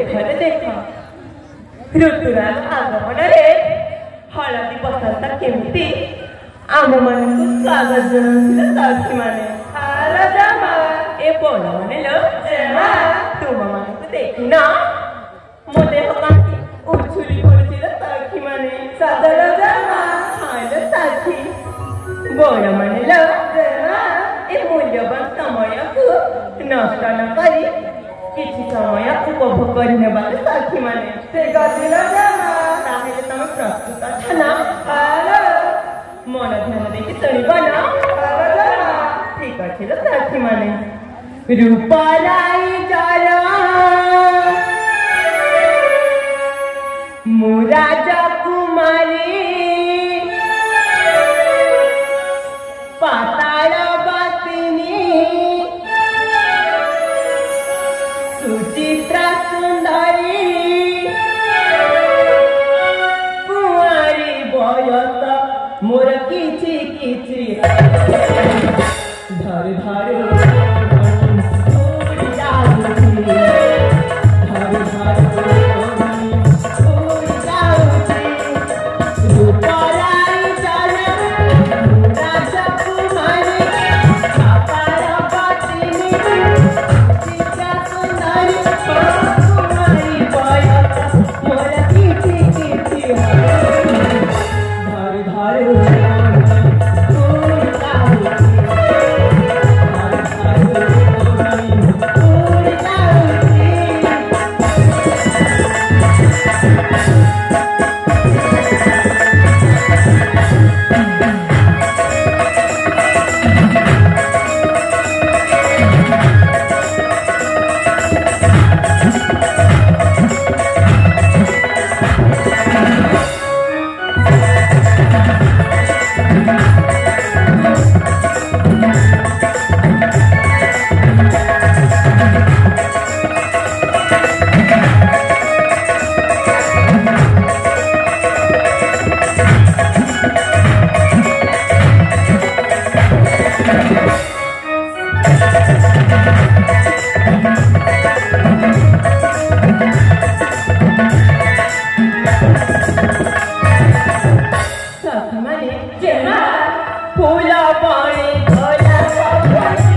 এখানে দেখা ঋতুরাজ আগমନରେ ହଳଦୀ ପସନ୍ଦ କେମିତି ଆମମାନଙ୍କୁ ସ୍ୱାଗତ ଜଣାଉଥିଲେ ଦର୍ଶୀମାନେ ଏ ବଡ଼ମାନେ ତୁମମାନଙ୍କୁ ଦେଖିନ ମୋ ଦେହ କାହିଁକି ଉଛୁଲି ପଡ଼ିଥିଲା ସାକ୍ଷୀମାନେ ସାକ୍ଷୀ ବଡ଼ମାନେ ଏ ମୂଲ୍ୟବାନ ସମୟକୁ ନଷ୍ଟ ନ କରି କିଛି ସମୟ ଉପଭୋଗ କରିନେବାକୁ ସାକ୍ଷୀମାନେ ସେ ଗଦିନ ତାହେଲେ ତମେ ପ୍ରସ୍ତୁତ ଅଛ ନା ମନ ଧ୍ୟାନ ଦେଇକି ଚଳିବ ନା ଠିକ ଅଛି ତ ସାକ୍ଷୀମାନେ ରୂପରାଇ ଜର ମୁରା सुचित्रा सुंदरी कुंवारी मोर किचि जहाँ पानी भरा